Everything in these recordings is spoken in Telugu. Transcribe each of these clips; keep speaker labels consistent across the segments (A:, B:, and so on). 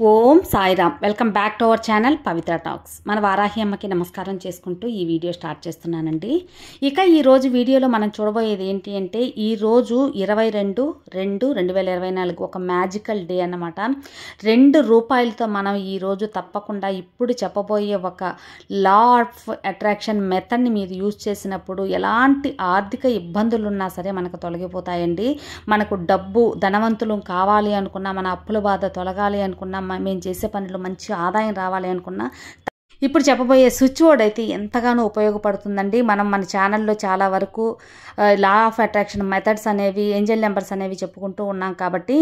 A: Om Sairam. Welcome back to our channel Pavitra talks. మన వారాహి అమ్మకి నమస్కారం చేసుకుంటూ ఈ వీడియో స్టార్ట్ చేస్తున్నానండి. ఇక ఈరోజు వీడియోలో మనం చూడబోయేది ఏంటి అంటే ఈరోజు ఇరవై రెండు రెండు రెండు వేల ఇరవై నాలుగు ఒక మ్యాజికల్ డే అన్నమాట. రెండు రూపాయలతో మనం ఈరోజు తప్పకుండా ఇప్పుడు చెప్పబోయే ఒక లా ఆఫ్ అట్రాక్షన్ మెథడ్ని మీరు యూజ్ చేసినప్పుడు ఎలాంటి ఆర్థిక ఇబ్బందులు ఉన్నా సరే మనకు తొలగిపోతాయండి. మనకు డబ్బు ధనవంతులు కావాలి అనుకున్నా మన అప్పుల బాధ తొలగాలి అనుకున్నా మేము చేసే పనులు మంచి ఆదాయం రావాలి అనుకున్నా ఇప్పుడు చెప్పబోయే స్విచ్ బోర్డ్ అయితే ఎంతగానో ఉపయోగపడుతుందండి. మనం మన ఛానల్లో చాలా వరకు లా ఆఫ్ అట్రాక్షన్ మెథడ్స్ అనేవి ఏంజల్ నెంబర్స్ అనేవి చెప్పుకుంటూ ఉన్నాం కాబట్టి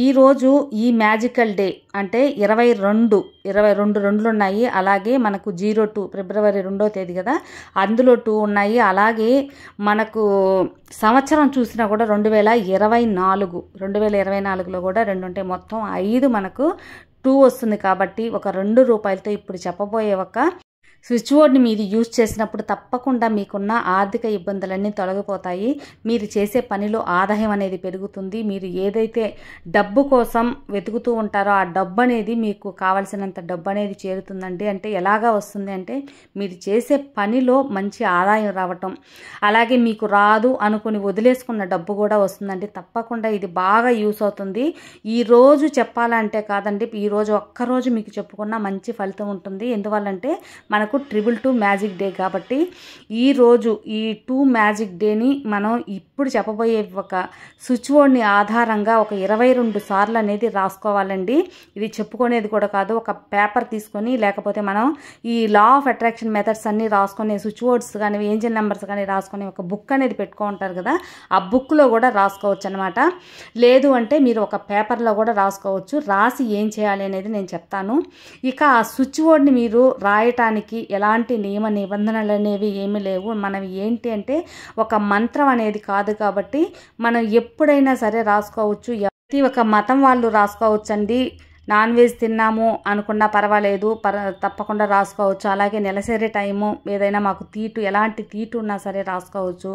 A: ఈరోజు ఈ మ్యాజికల్ డే అంటే ఇరవై రెండు ఇరవై రెండు రెండులు ఉన్నాయి. అలాగే మనకు జీరో టూ ఫిబ్రవరి రెండో తేదీ కదా అందులో టూ ఉన్నాయి. అలాగే మనకు సంవత్సరం చూసినా కూడా రెండు వేల ఇరవై నాలుగు రెండు వేల ఇరవై నాలుగులో కూడా రెండు ఉంటే మొత్తం ఐదు మనకు టూ వస్తుంది కాబట్టి ఒక రెండు రూపాయలతో ఇప్పుడు చెప్పబోయే ఒక స్విచ్ బోర్డ్ని మీరు యూజ్ చేసినప్పుడు తప్పకుండా మీకున్న ఆర్థిక ఇబ్బందులన్నీ తొలగిపోతాయి. మీరు చేసే పనిలో ఆదాయం అనేది పెరుగుతుంది. మీరు ఏదైతే డబ్బు కోసం వెతుకుతూ ఉంటారో ఆ డబ్బు అనేది మీకు కావలసినంత డబ్బు అనేది చేరుతుందండి. అంటే ఎలాగా వస్తుంది అంటే మీరు చేసే పనిలో మంచి ఆదాయం రావటం. అలాగే మీకు రాదు అనుకుని వదిలేసుకున్న డబ్బు కూడా వస్తుందండి. తప్పకుండా ఇది బాగా యూస్ అవుతుంది. ఈ రోజు చెప్పాలంటే కాదండి ఈ రోజు ఒక్కరోజు మీకు చెప్పుకున్న మంచి ఫలితం ఉంటుంది. ఎందువల్లంటే మనకు ట్రిపుల్ టూ మ్యాజిక్ డే కాబట్టి ఈ రోజు ఈ టూ మ్యాజిక్ డేని మనం ఇప్పుడు చెప్పబోయే ఒక స్విచ్ బోర్డ్ని ఆధారంగా ఒక ఇరవై రెండు సార్లు అనేది రాసుకోవాలండి. ఇది చెప్పుకునేది కూడా కాదు ఒక పేపర్ తీసుకొని లేకపోతే మనం ఈ లా ఆఫ్ అట్రాక్షన్ మెథడ్స్ అన్ని రాసుకునే స్విచ్ బోర్డ్స్ కానీ ఏంజిల్ నెంబర్స్ కానీ రాసుకొని ఒక బుక్ అనేది పెట్టుకుంటారు కదా ఆ బుక్లో కూడా రాసుకోవచ్చు అనమాట లేదు అంటే మీరు ఒక పేపర్లో కూడా రాసుకోవచ్చు. రాసి ఏం చేయాలి అనేది నేను చెప్తాను. ఇక ఆ స్విచ్ బోర్డ్ని మీరు రాయటానికి ఎలాంటి నియమ నిబంధనలు అనేవి ఏమీ లేవు. మనం ఏంటి అంటే ఒక మంత్రం అనేది కాదు కాబట్టి మనం ఎప్పుడైనా సరే రాసుకోవచ్చు. ప్రతి ఒక మతం వాళ్ళు రాసుకోవచ్చండి. నాన్ వెజ్ తిన్నాము అనుకున్నా పర్వాలేదు పర తప్పకుండా రాసుకోవచ్చు. అలాగే నెలసరి టైము ఏదైనా మాకు తీటు ఎలాంటి తీటు ఉన్నా సరే రాసుకోవచ్చు.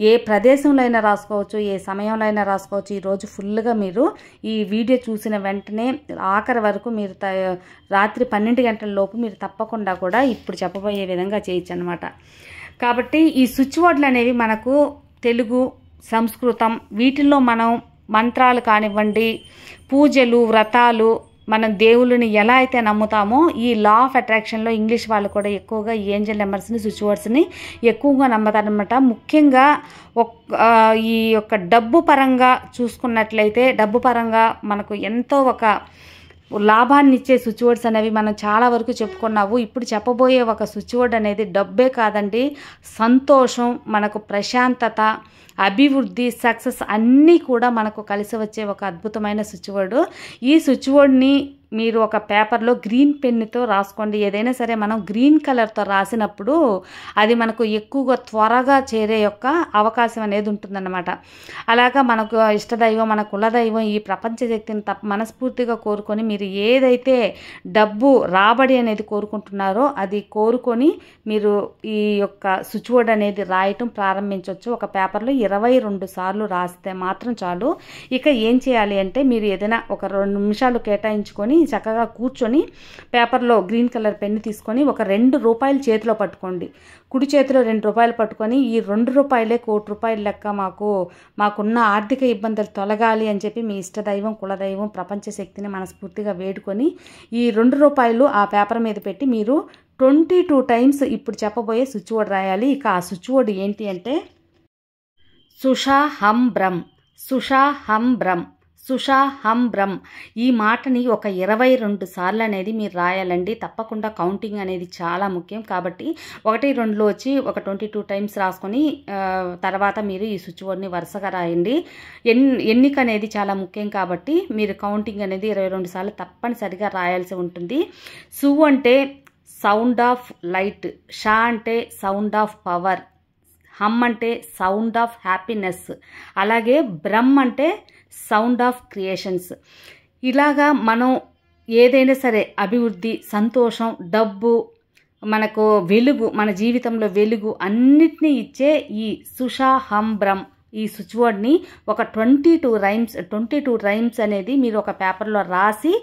A: ఏ ప్రదేశంలో అయినా రాసుకోవచ్చు ఏ సమయంలో అయినా రాసుకోవచ్చు. ఈరోజు ఫుల్గా మీరు ఈ వీడియో చూసిన వెంటనే ఆఖరి వరకు మీరు త- రాత్రి పన్నెండు గంటల లోపు మీరు తప్పకుండా కూడా ఇప్పుడు చెప్పబోయే విధంగా చేయొచ్చు అనమాట కాబట్టి ఈ స్విచ్ బోర్డులు అనేవి మనకు తెలుగు సంస్కృతం వీటిల్లో మనం మంత్రాలు కానివ్వండి పూజలు వ్రతాలు మనం దేవుళ్ళని ఎలా అయితే నమ్ముతామో ఈ లా ఆఫ్ అట్రాక్షన్లో ఇంగ్లీష్ వాళ్ళు కూడా ఎక్కువగా ఈ ఏంజల్ నెంబర్స్ని స్విచ్ వర్డ్స్ని ఎక్కువగా నమ్ముతారనమాట ముఖ్యంగా ఒక్ ఈ యొక్క డబ్బు పరంగా చూసుకున్నట్లయితే డబ్బు పరంగా మనకు ఎంతో ఒక లాభాన్ని ఇచ్చే స్విచ్ బోర్డ్స్ అనేవి మనం చాలా వరకు చెప్పుకున్నాము ఇప్పుడు చెప్పబోయే ఒక స్విచ్ బోర్డ్ అనేది డబ్బే కాదండి. సంతోషం మనకు ప్రశాంతత అభివృద్ధి సక్సెస్ అన్నీ కూడా మనకు కలిసి వచ్చే ఒక అద్భుతమైన స్విచ్ బోర్డు ఈ స్విచ్ బోర్డ్ని మీరు ఒక పేపర్లో గ్రీన్ పెన్నుతో రాసుకోండి. ఏదైనా సరే మనం గ్రీన్ కలర్తో రాసినప్పుడు అది మనకు ఎక్కువగా త్వరగా చేరే యొక్క అవకాశం అనేది ఉంటుందన్నమాట. అలాగా మనకు ఇష్టదైవం మన కులదైవం ఈ ప్రపంచ శక్తిని తప్ప మనస్ఫూర్తిగా కోరుకొని మీరు ఏదైతే డబ్బు రాబడి అనేది కోరుకుంటున్నారో అది కోరుకొని మీరు ఈ యొక్క స్విచ్ బోర్డ్ అనేది రాయటం ప్రారంభించవచ్చు ఒక పేపర్లో ఇరవై రెండు సార్లు రాస్తే మాత్రం చాలు. ఇక ఏం చేయాలి అంటే మీరు ఏదైనా ఒక రెండు నిమిషాలు కేటాయించుకొని చక్కగా కూర్చొని పేపర్లో గ్రీన్ కలర్ పెన్ను తీసుకొని ఒక రెండు రూపాయలు చేతిలో పట్టుకోండి. కుడి చేతిలో రెండు రూపాయలు పట్టుకొని ఈ రెండు రూపాయలే కోటి రూపాయల లెక్క మాకు మాకున్న ఆర్థిక ఇబ్బందులు తొలగాలి అని చెప్పి మీ ఇష్టదైవం కులదైవం ప్రపంచ శక్తిని మనస్ఫూర్తిగా వేడుకొని ఈ రెండు రూపాయలు ఆ పేపర్ మీద పెట్టి మీరు ట్వంటీ టూ టైమ్స్ ఇప్పుడు చెప్పబోయే స్విచ్ బోర్డ్ రాయాలి. ఇక ఆ స్విచ్ బోర్డ్ ఏంటి అంటే సుషా హం బ్రం సుషా హం బ్రం సుషాహంబ్రం ఈ మాటని ఒక ఇరవై రెండు సార్లు అనేది మీరు రాయాలండి. తప్పకుండా కౌంటింగ్ అనేది చాలా ముఖ్యం. కాబట్టి ఒకటి రెండులో వచ్చి ఒక ట్వంటీ టూ టైమ్స్ రాసుకొని తర్వాత మీరు ఈ స్విచ్ బోర్డ్ని వరుసగా రాయండి. ఎన్ ఎన్నిక అనేది చాలా ముఖ్యం కాబట్టి మీరు కౌంటింగ్ అనేది ఇరవై రెండు సార్లు తప్పనిసరిగా రాయాల్సి ఉంటుంది. సు అంటే సౌండ్ ఆఫ్ లైట్ షా అంటే సౌండ్ ఆఫ్ పవర్ హమ్ అంటే సౌండ్ ఆఫ్ హ్యాపీనెస్. అలాగే బ్రహ్మ అంటే సౌండ్ ఆఫ్ క్రియేషన్స్. ఇలాగా మనం ఏదైనా సరే అభివృద్ధి సంతోషం డబ్బు మనకు వెలుగు మన జీవితంలో వెలుగు అన్నిటినీ ఇచ్చే ఈ సుషా హం బ్రహ్మ. ఈ స్విచ్ బోర్డ్ని ఒక twenty two times twenty two times అనేది మీరు ఒక పేపర్లో రాసి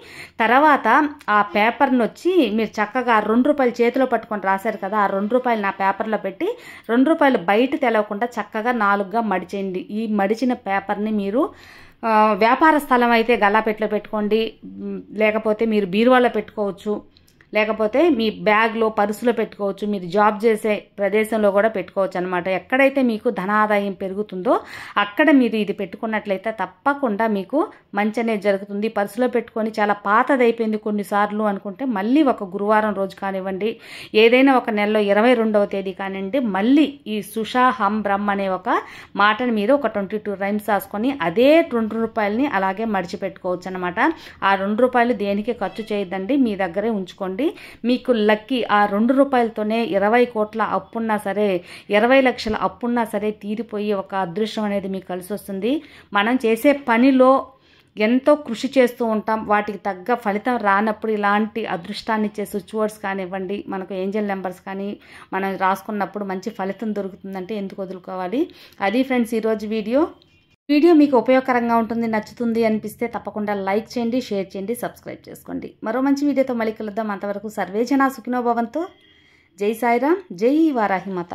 A: తర్వాత ఆ పేపర్ని వచ్చి మీరు చక్కగా రెండు రూపాయలు చేతిలో పట్టుకొని రాశారు కదా ఆ రెండు రూపాయలు నా పేపర్లో పెట్టి రెండు రూపాయలు బయట తెలవకుండా చక్కగా నాలుగుగా మడిచేయండి. ఈ మడిచిన పేపర్ని మీరు వ్యాపార స్థలం అయితే గల్లాపెట్లో పెట్టుకోండి లేకపోతే మీరు బీరువాలో పెట్టుకోవచ్చు. లేకపోతే మీ బ్యాగ్లో పర్సులో పెట్టుకోవచ్చు మీరు జాబ్ చేసే ప్రదేశంలో కూడా పెట్టుకోవచ్చు అనమాట ఎక్కడైతే మీకు ధనాదాయం పెరుగుతుందో అక్కడ మీరు ఇది పెట్టుకున్నట్లయితే తప్పకుండా మీకు మంచి అనేది జరుగుతుంది. పర్సులో పెట్టుకొని చాలా పాతదైపోయింది కొన్నిసార్లు అనుకుంటే మళ్ళీ ఒక గురువారం రోజు కానివ్వండి ఏదైనా ఒక నెలలో ఇరవై రెండవ తేదీ కానివ్వండి మళ్ళీ ఈ సుషా హం బ్రహ్మ అనే ఒక మాటని మీరు ఒక ట్వంటీ టూ రైమ్స్ రాసుకొని అదే రెండు రూపాయలని అలాగే మడిచిపెట్టుకోవచ్చు అనమాట ఆ రెండు రూపాయలు దేనికి ఖర్చు చేయొద్దండి మీ దగ్గరే ఉంచుకోండి. మీకు లక్కీ ఆ రెండు రూపాయలతోనే ఇరవై కోట్ల అప్పున్నా సరే ఇరవై లక్షల అప్పున్నా సరే తీరిపోయి ఒక అదృష్టం అనేది మీకు కలిసి వస్తుంది. మనం చేసే పనిలో ఎంతో కృషి చేస్తూ ఉంటాం. వాటికి తగ్గ ఫలితం రానప్పుడు ఇలాంటి అదృష్టాన్ని ఇచ్చే స్విచ్ వర్డ్స్ కానివ్వండి మనకు ఏంజల్ నెంబర్స్ కానీ మనం రాసుకున్నప్పుడు మంచి ఫలితం దొరుకుతుందంటే ఎందుకు వదులుకోవాలి? అది ఫ్రెండ్స్ ఈరోజు వీడియో. వీడియో మీకు ఉపయోగకరంగా ఉంటుంది నచ్చుతుంది అనిపిస్తే తప్పకుండా లైక్ చేయండి షేర్ చేయండి సబ్స్క్రైబ్ చేసుకోండి. మరో మంచి వీడియోతో మళ్ళీ కలుద్దాం. అంతవరకు సర్వేజన సుఖినోభవంతో జై సాయిరామ్ జై వారాహిమాత